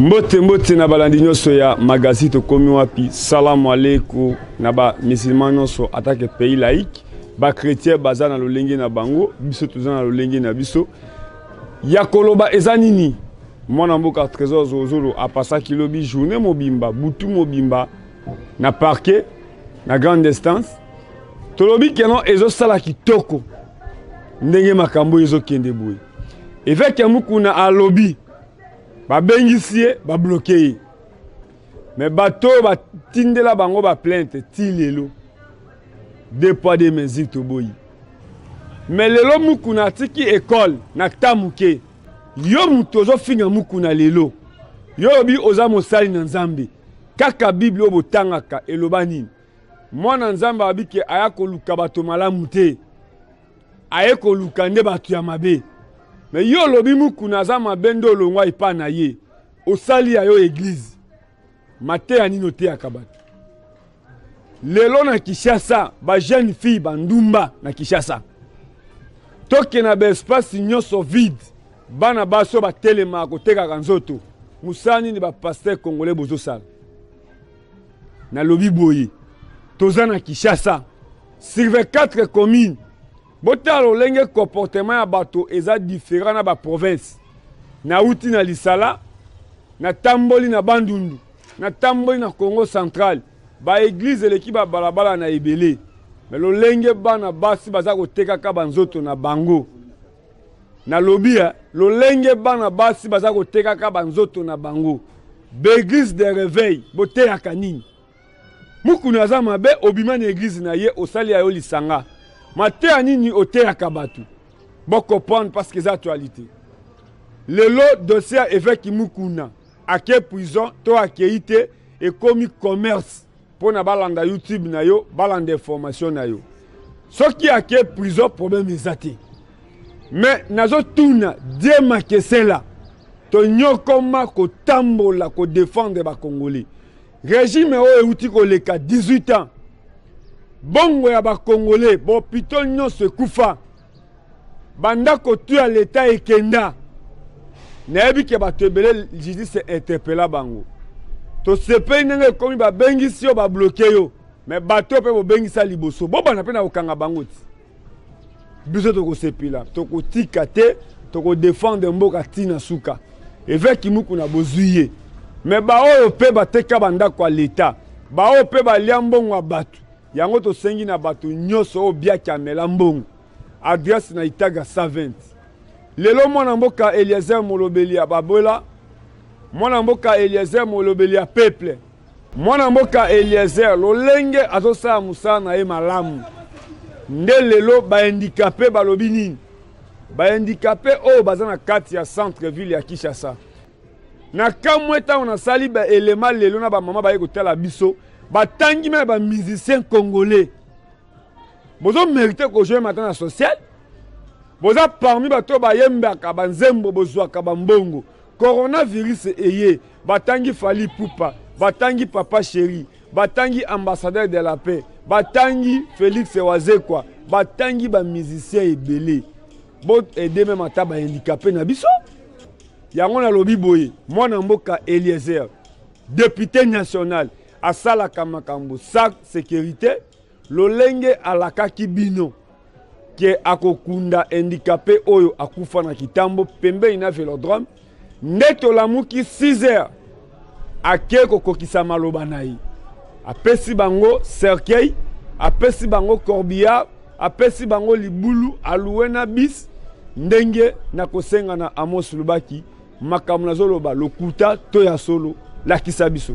Mbote mbote na balandi nyonso ya magazine tokomi wapi salamu aleiku na ba musulman nyonso atake pays laïque ba chrétien baza na lolenge na bango biso toza na lolenge na biso ya koloba eza nini mwana mboka trésor zozolo apasaki lobi journée mobimba butu mobimba na parquet na grande instance tolobi keno ezosala kitoko ndenge makambo ezokende boye eveke mukuna alobi babengisi ye babloke ye me bato oyo batindela bango baplainte ti lelo de poids de mesure toboyi me lelo mukuna atiki ekole na ta moke yo moto ozofinga mukuna lelo yo olobi oza mosali na nzambe kaka bible oyo botangaka eloba nini mwana nzambe abike aya koluka bato malamu te aye koluka nde bato ya mabe me yo olobi mukuna aza mabe nde olongwa epai na ye osali ya yo eglize mateya nini oteyaka bato lelo na kinshasa ba jeune fille bandumba na kinshasa toke na baespace nyonso vide bana basi oyo batelemaka kotekaka nzoto mosala nini bapaster congolais bozosala nalobi boye toza na kinshasa sur 24 commune botala lolenge comportement ya bato eza différent na baprovince nauti na lisala natamboli na bandundu natamboli na congo central baeglize eleki babalabala na ebele me lolenge bana basi baza kotekaka banzoto na bango Nalobi eh, lolenge bana basi baza kotekaka banzoto na bango baeglise de reveil boteyaka nini mukuni aza mabe obima na eglise na ye osali ya yo lisanga mateya nini oteyaka bato bocomprendre parce que eza actualité lelo dossier ya evêque mukuna ake prison to akei te ekomi commerce pona balanda youtube na yo balanda information na yo soki ake prison problème eza te mais nazotuna die makesela tonyokoma kotambola kodefendre bakongole regime oyo euti koleka 18 ans bongo ya bakongole bopito nyonso ekufa banda kotu ya leta ekenda nayebi ke bato ebele justice interpela bango tosepeli ndenge ekomi babengisi yo babloke yo me bato oyo mpe bobengisa liboso bobanda mpe na kokanga bango ti biso tokosepela tokotika te tokodefendre mboka ti na suka eveki mukuna bozwi ye me baoyo mpe bateka bandako ya leta baoyo mpe balia mbongo ya bato Yango tosengi na bato nyonso oyo biaki amela mbongo adresse na itaga 120 lelo mwana mboka eliezer molobeli ya babola mwana mboka eliezer molobeli ya peuple mwana mboka eliezer lolenge azosala mosala na ye malamu nde lelo baindikape balobi nini baindikape oyo baza na kati ya centre ville ya kinshasa Na kamwe ntango nasali ba elema lelo na ba mama baye kotala biso batangi me ba musicien congolais bozo merite kojoye mata na social boza parmi bato oyo bayembaka banzembo bozwaka bambongo coronavirus eye batangi fali pupa batangi papa sheri batangi ambassadeur de la paix batangi félix wazekwa batangi bamusicien ebele boede meme ata bahandikape na biso Yango nalobi boye mwana mboka Eliezer depute national asalaka makambo sa securite lolenge alakaki bino ke akokunda handicapé oyo akufa na kitambo pembeni na velodrome nde tolamuki 6 heures ake kokokisa maloba na ye apesi bango cercueil apesi bango corbillard apesi bango libulu aluwe na bis ndenge na kosenga na amos lubaki makambo nazoloba lokuta to ya solo lakisa biso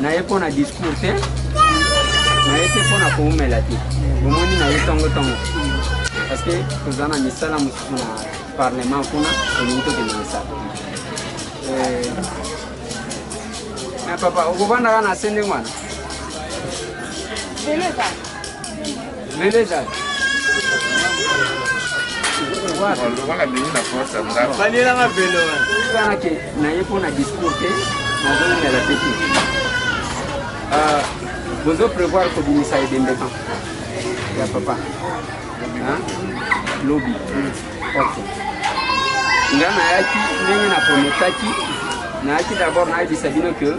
naye mpo na discours te naye te mpo na koumela te bomoni naye ntongo ntongo parce que toza na misala mosusu na parlement kuna olingi tokende misala eh, eh, papa okofandaka na se ndenge wana lokola mini na force ndako balelanga velo wana ke naye mpo na discours te nazongela te te ah, bozo prévoir kobimisa ebembe kan ya papa lobi ok nga nayaki ndenge na prometaki nayaki d'abord nayebisa bino que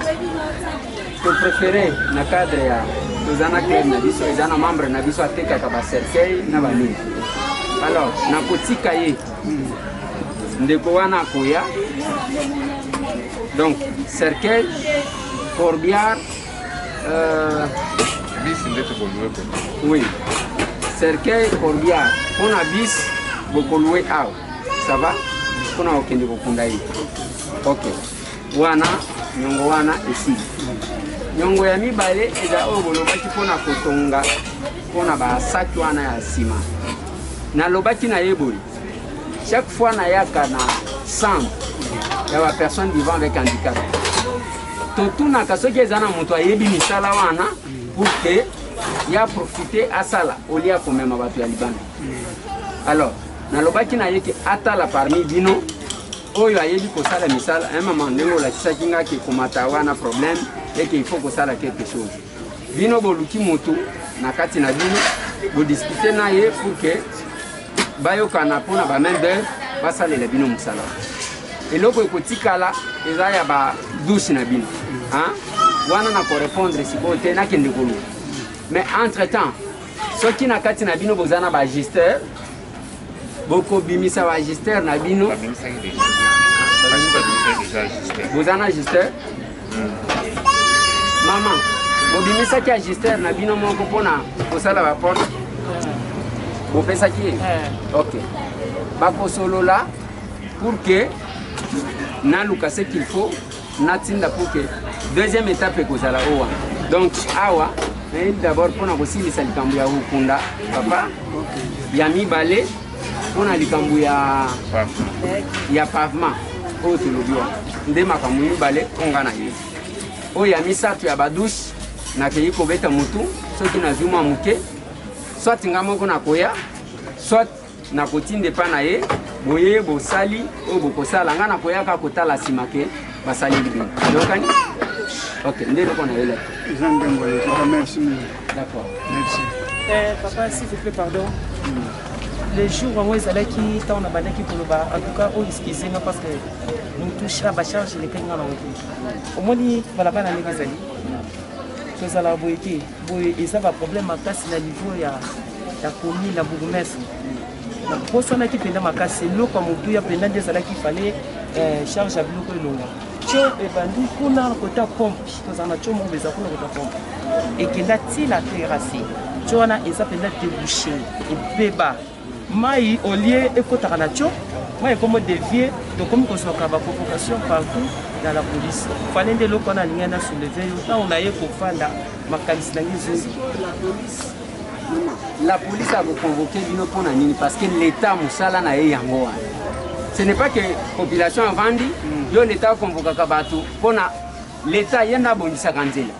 To prefere na cadre ya toza na club na biso eza na membre na biso atekaka ba cercueil na banini alors nakotika ye ndeko wana akoya donc cercueil corbiar euh, bisi nde tokolue ko oui cercueil corbiar mpo na bisi bokolue awa ça va mpo na kokende kokunda ye ok wana nyongo wana esili nyongo ya mibale eza oyo bolobaki mpo na kotonga mpo na basaki wana ya nsima nalobaki na ye boye chaque fois nayaka na centre ya bapersonne vivant avec handicap totunaka soki eza na moto ayebi misala wana pour ke ya profite asala olie ya komema bato ya libanda alors nalobaki na ye ke atala parmi bino oyo ayebi kosala misala un mama ndenge olakisaki nga ke komata wana problème eke il faut kosala quelque chose bino boluki moto na kati na bino bodiskute na ye pour ke bayokana mpo na bamain d'oeuvre basalela bino mosala eloko ekotikala eza ya badouche na bino wana na korepondre sikoyo te nakende koluka mais entre temps soki na kati na bino boza na bagister bokobimisa ba gister na bino boza na gister hmm. mama bobimisaki ya gister na bino moko mpona kosala baporte bopesaki ye eh. ok bakosolola pour que naluka ce qu'il faut natinda pour que deuxième étape ekozala owa donc awa nayebi d'abord mpona kosilisa likambo ya kokunda papa ya mibale mpona likambo ya ya pavement oyo tolobi wana nde makambo mibale onga na ye oyo ya misato ya badushe nakei kobeta motu soki nazwi mwa moke soit nga moko nakoya soit nakotinda epa na ye boye bosali oyo bokosala ngai nakoyaka kotala nsima ke basaleli bino yokani ok nde eloko na yela eza ndembo yokoka merci mingi d'accord merci eh, papa s'il vous plaît pardon hmm. le jour yango ezalaki ntango nabandaki koloba en tout cas oyo excuse nga parce que motusha bacharge elekaki nga na motu omoni balabala ndenge ezali tozala boye te boye eza ba problème makasi na niveau ya ya commune na bourgmestre nabosanaki mpenza makasi eloko ya motuya mpenza nde ezalaki fale eh, charge ya biloko elonga tio ebandi kuna kota pompe tozala na tio moko eza kuna kota pompe ekenda ti na terrasse tio wana eza mpenza debouche ebeba Mayi au lieu ekotaka na tcho, mayi ekomo devier, tokomi kozwaka ba provocation partout na la police. Fallait nde eloko wana alingaki na soulever yo ntango naye kofanda makanisi na ngai ezongi. la police a koconvoke bino mpo na nini parce que l'état mosala na ye yango wana ce n'est pas que population avandi yo l'état oconvokaka bato mpo na l'état ye nde abongisaka nzela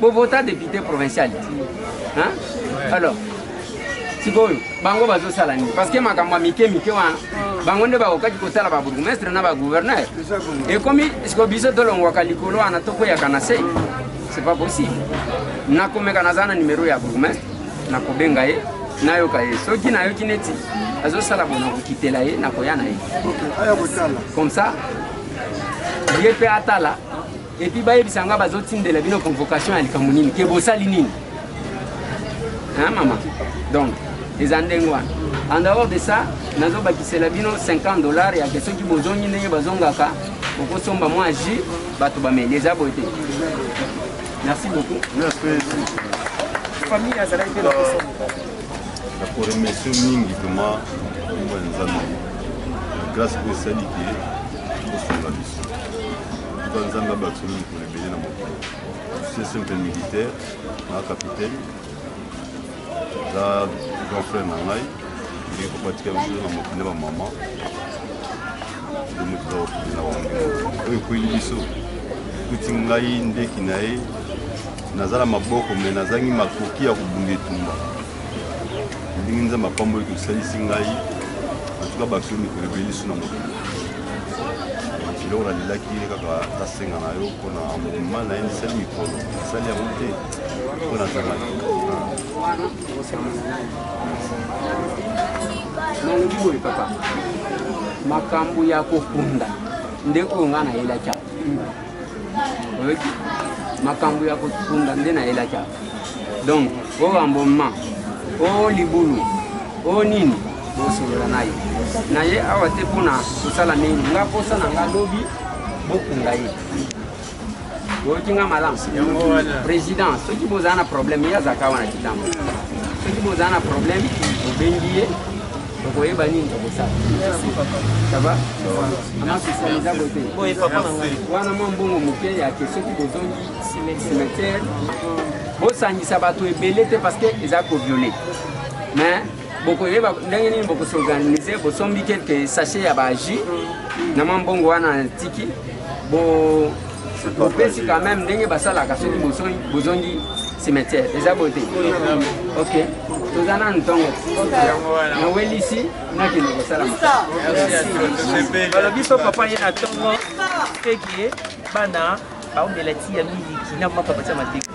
bovota depute provincial alors sikoyo bango bazosala nini parce que makambo ya mike mike wana bango nde bakokaki kotala babourgmestre na bagouverneur ekomi sikoyo biso tolongwaka likolo wana tokweyaka na se c'est pas possible nakomeka naza na numero ya bourgmestre nakobenga ye nayoka ye soki nayoki neti azosala bona kokitela ye nakoya na ye comme ça ye mpe atala Et puis bayebisa nga bazotindela bino convocation ya likambo nini ke bosali nini hein, mama donc eza ndenge wana en dehors de ça nazobakisela bino 50 dollars yake soki bozongi ndenge bazongaka okosomba mwa jus bato bameli eza boye te merci beaucoup famille azalaki mpe na koremercie mingi vraiment nzambe grâce oyo esali ke Tika Nzambe abakisela mikolo ebele na mokili. Officier simple militaire na capitaine aza grand frère na ngai ndenge kopatika biso na mokili na bamama ndomo toza kokende na wango oyo ekweli biso kuti ngai ndeki na ye naza na maboko me nazangi makoki ya kobunda etumba ndenge nzambe apamboli tosalisi ngai antuka bato yo mikolo ebeli lisu na mokili eloko nalelaki ye kaka nasenga na yo mpona mobima na ye misali mikolo asali yango te mpo nazangaki nalobi boye papa makambo ya kokunda nde oyo ngai nayelaki oyoki makambo ya kotunda nde nayelaki awa donc o bamboma o libulu o nini bosolola na ye na ye awa te mpona kosala nini nga mposa na nga lobi bokunga ye oyoki nga malamu président soki bozala na problème ye azalaka wana kitambo soki bozala na problème obengi ye okoyeba nini tokosala sava amakisaneza bote wana mwa mbongo moke ya ke soki bozongi cimetière bosangisa bato ebele te parce que eza koviole mais bokoyeba ndenge nini bokosorganize bosombi quelque sachet ya baji na mwa mbongo wana tiki bo bopesi quand même ndenge basalaka soki bozongi cimetière eza boye te ok toza nanu ntongo nawelisi nakende kosala balobi so papa ye na ntongo teke bana baomela ti ya miliki na mapa batya mateki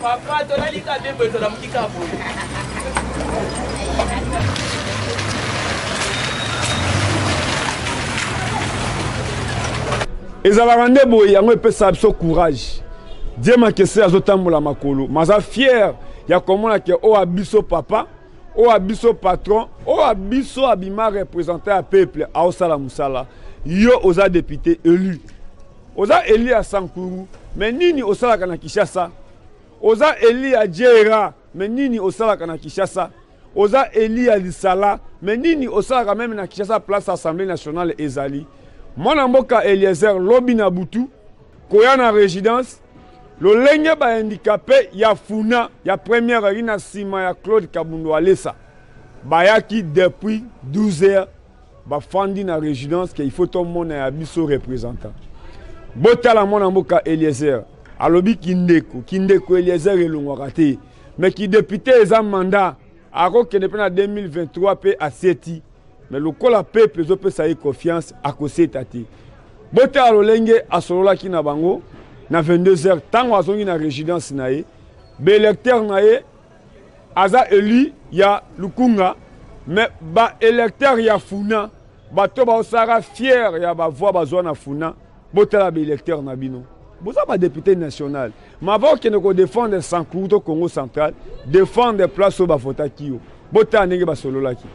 Papa, tolali ka bien boye tolamuki ka boye. ezalaka nde boye yango epesaka biso courage die makese azotambola makolo maza fiere ya komona ke oyo abiso papa oyo abiso patron oyo abiso abima representant ya peuple aosala mosala yo oza depute élu Oza Eliya Sankuru mais nini osalaka na Kinshasa? Oza Eliya Jera mais nini osalaka na Kinshasa? Oza Eliya Lisala mais nini osalaka meme na Kinshasa place Assemblée nationale ezali? Mwana mboka Eliezer lobi na butu koya na residence lolenge ba handicapé ya funa ya première heure na sima ya Claude Kabundu Alesa bayaki depuis 12 heures Ba fandi na residence ke il faut to mona ya biso representant. Botala mwana mboka Eliezer alobi kindeko kindeko Eliezer elongwaka te me kidepute eza mandat akokende mpe na 2023 mpe aseti me lokola pepe ezopesa ye confiance akoseta te botala lolenge asololaki na bango na 22 heures ntango azongi na residence na ye baelecteur na ye aza elu ya lukunga mais ba electeur ya funa bato baosalaka fier ya bavoi bazwa na funa botala ba electeur na bino boza ba depute national mava okende kodefendre sancour to congo central defendre place oyo bavotaki yo botala ndenge basololaki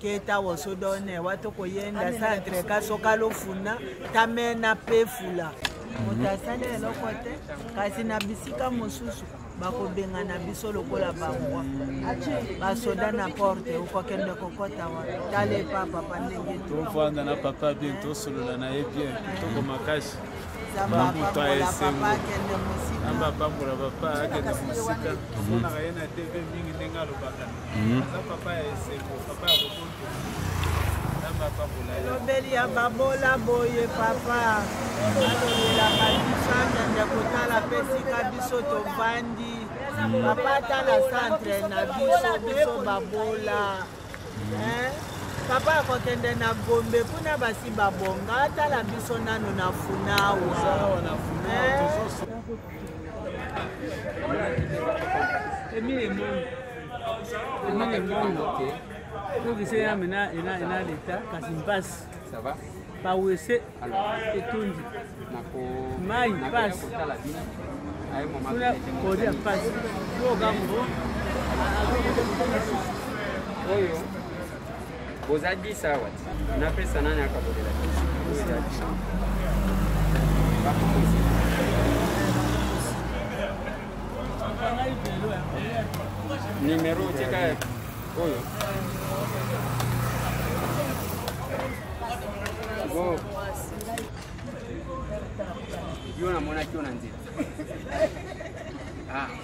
keta wosodone watokoyenda centre kasoka lofuna tamena pefula moto asali eloko te kasi na bisika mosusu bakobengana biso lokola bangwa basoda na porte okokende kokɔta wa tala epa papa ndenge tofanda na papa bien tosolola na ye bien toko makasi bamoto ya esengo namba apambola papa akende mosika tomonaka ye na tv mingi ndenge alobaka Mhm. aza papa ya esengo papa ya boboto nzambe apambola ye elobeli ya babola boye papa alobelaka biso akende kotala mpe esika biso tovandi mhm. papa atala centre na biso biso babola mhm. eh? papa akokende na gombe kuna basi babonga atala biso nano na funawa eh? Emile Mbongo. Emile Mbongo. Soki se yame na ena ena leta kasi mpasi. Ça va? Pawese etondi. Mai mpasi. Kuna kode ya mpasi. Yoka mbo. Oyo. boza 10 awa napesa nani akabolela nimero otika oyo bon yo namonaki yo na nzela ah.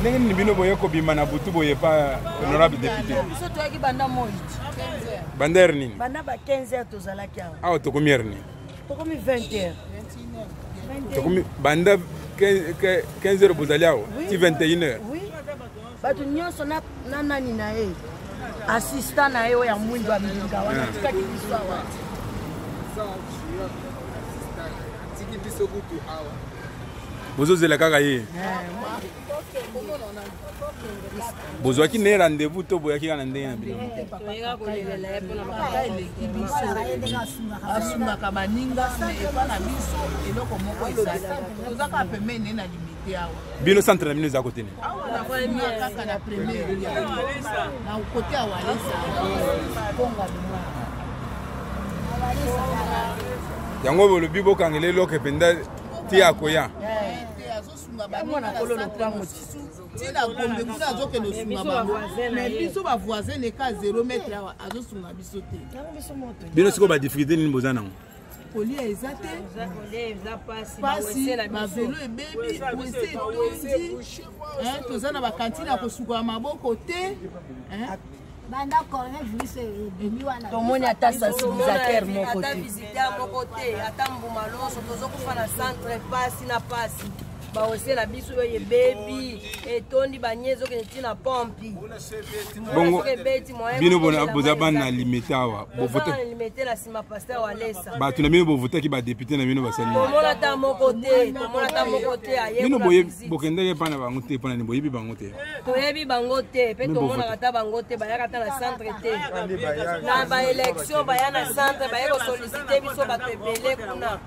ndenge nini bino boye kobima na butu boye pa honorable député biso toyaki banda moi banda heure nini banda ba 15 heures tozalaki awa awa tokomi heure nini tokomi 20 heures tokomi banda 15 heures bozali awa ti 21 heures bato nyonso na nani na ye assistant na ye oyo ya mwindo ya milinga wana ah. atikaki biso awa atiki biso kutu awa bozozela kaka ye eh, bozwaki nde rendez-vous to boyaki kaka na ndenge na bino asungaka baninga epa na biso eloko moko ezali tozaka pembeni na limeli bino centre na bino eza kote nini yango bolobi bokangela eloke mpenza ti akoya tina gombe kuna azokende osunga bango mais biso bavoisin eka 0 mètre awa azosunga biso te bino sikoyo badifficulté nini boza nango kolia eza te pasi bavelo ebebi wese etondi toza na bakantine ya kosukola maboko te banda coronavirus ebimi wana tomoni ata sensibilisateur moko te visiteur moko te ata mbuma loso tozokufa na centre pasi na pasi baosie na biso oyo ebebi etondi banye ezokende ti na pompi bongo bino boza bana limete awa bato na bino bovotaki badepute na bino basalibino bokendaki epai na bango te mpo na nini boyebi bango te toyebi bango te mpe tomonaka ata bango te bayaka ata na centre te na baélection baya na centre baye kosolicite biso bato ebele kuna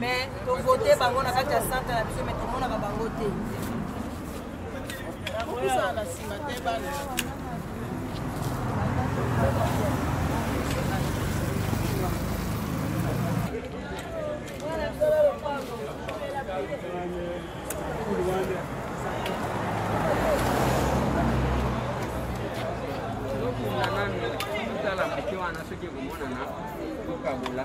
mais tovote bango na kati ya centre na biso mais tomonaka bango te okosala na nsima te bana soki ekomonana tokabola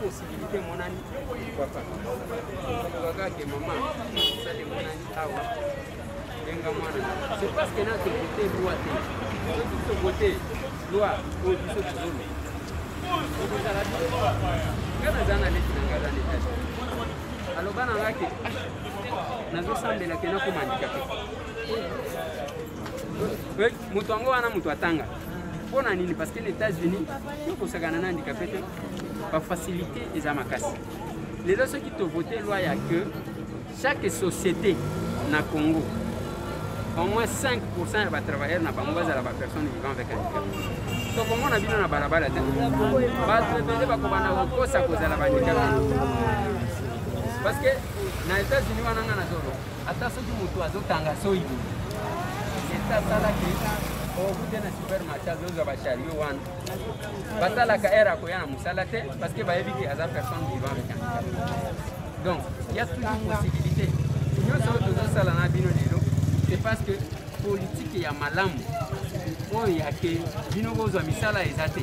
possibilité emonani olobaka ke mama sali emonani awa benga mwana c'est parce que nazo vote loi te soki tovote loi oyo biso tozolo okozala nga naza na leti na ngaza leta aloba na nga ke nazosambela ke nakoma handikape moto yango wana moto atanga mpo na nini parce que na états-unis tokosakana na handikape te bafacilité eza makasi lelo soki tovote loi ya que chaque société na congo au moins 5 pourcent ya batravailleur na bango bazala bapersonne vivant avec handicap tokomona bino na balabala te bato ebele bakobanda kokosa kozala bandikape parce que na états-unis wana nga nazolo ata soki moto azotanga soyi leta asalaki okute na supermarché azozwa bachario wana batalaka ere akoya na mosala te parce que bayebi ke aza personne vivant avec handicap donc ya toujours possibilité nyonso oyo tozosala na bino lelo c'est parce que politike ya malamu oyo yake bino bozwa misala eza te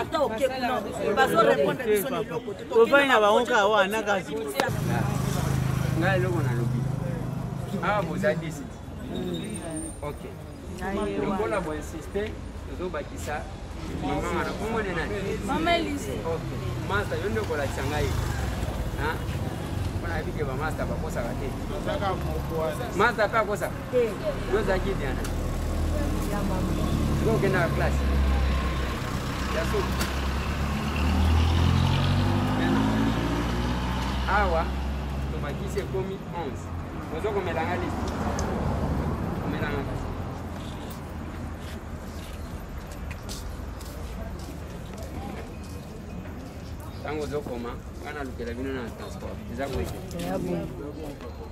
ata oke kuna bazo repondre biso na eloko te tofai na bango kaka wana kasi nga eloko nalobi awa boza desi ok lokola boinsiste tozobakisa mamanga na bongo ne nani ok masta yo nde okolakisa ngai mpona yebike bamasta bakosaka te masta mpe akosaka Te. Yo ozalaki Diana. Ya mama. Yo okendaka classe. Ya suku. Awa tomakisi ekomi 11. Ozo komela nga liste. Komela nga kasi. ntango ozokoma ngai nalukela bino na transport eza boye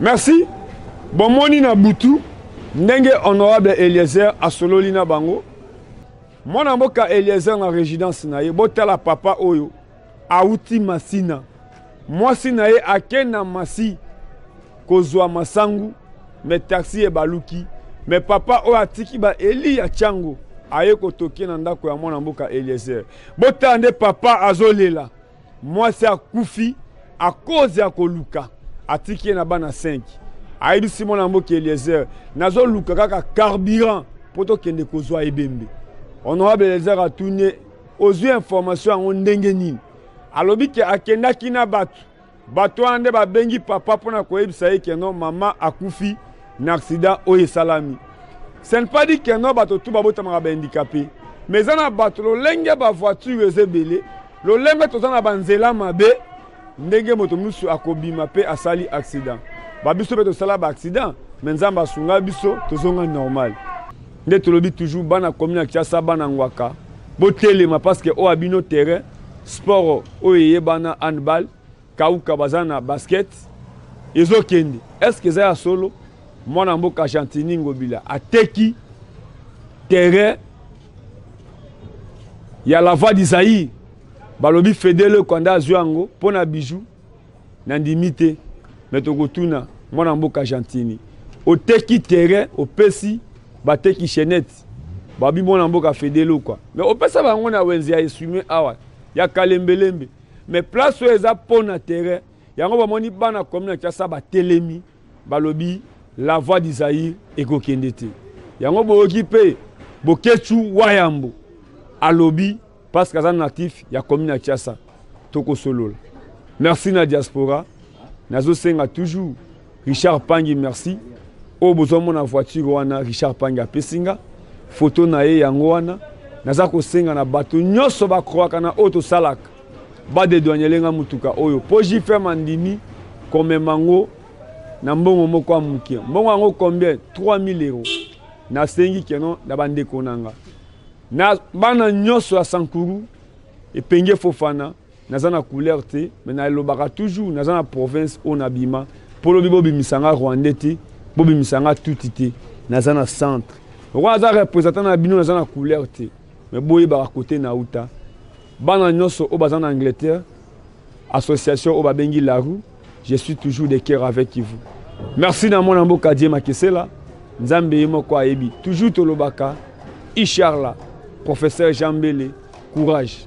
merci bomoni na butu ndenge honorable eliezer asololi na bango mwana mboka eliezer na résidence na ye botala papa oyo awuti masina mwasi na ye ake na masi kozwa masangu me taxi ebaluki me papa oyo atiki baeli ya cango aye kotoke na ndako ya mwana mboka eliezer Botala nde papa azolela mwasi akufi a cause ya koluka atiki ye na bana 5 ayebisi mwana ya mboka Eliezer nazoluka kaka carburant mpo tokende kozwa ebembe. Honorable Eliezer atuni ye ozwi information yango ndenge nini? Alobi ke akendaki na bato Bato wana nde babengi papa mpo na koyebisa ye keno mama akufi na aksida oyo esalami. Ce n'est pas dit keno bato tu babotamaka bahandikape, me eza na bato lolenge bavoiture eza ebele, lolenge toza na banzela mabe, ndenge moto mosusu akobima mpe asali aksida. Ba biso mpe tosala baaksida, me Nzambe asunga biso, tozonga normal. nde tolobi toujours bana commune ya Kinshasa bana ngwaka botelema parce que oyo abino terrain sport oyo eyebana handball kauka baza na basket ezokende est ce que eza ya solo mwana mboka gentini ngobila ateki terrain ya la voix du zaïre balobi fedele kwanda azwi yango mpo na bijou Nandimi te mais tokotuna mwana mboka Gentini. Oteki terrain opesi bateki chenette babi mwana mboka Fedelo kwa mais opesa bango na wenze ya eswime awa ya kalembelembe mais place oyo eza po na terrain yango bamoni bana commune ya Kinshasa batelemi balobi la voix du Zaïre ekokende te yango boyoki mpe Boketshu Wayambo alobi Parce que aza natif ya commune ya Kiasa. Toko solola. Merci na diaspora. Nazo senga toujours Richard Pangi merci. Oyo bozo mona voiture wana Richard Pangi apesi nga. Photo na ye yango wana. Naza kosenga na bato nyonso bakroaka na oyo tosalaka badedwanyele nga motuka oyo mpo jfm andimi komema yango na mbongo moko ya moke mbongo yango combien 3000 euro nasengi keno na bandeko na nga Na bana nyoso ya Sankuru, Epenge Fofana, naza na couleur te, mais na elobaka toujours naza na province oyo na bima. Polobi bo bimisa nga Rwandais te, bo bimisa nga Tuti te, naza na centre. Lokola naza representant na bino naza na couleur te, mais bo yebaka kote na uta. Bana nyoso oyo baza na Angleterre, association oyo ba bengi la rue, Je suis toujours de cœur avec vous. Merci na mwana mboka Dieu Makesela. Nzambe ye moko ayebi. Toujours tolobaka Isharla, professeur Jean Mbele, courage.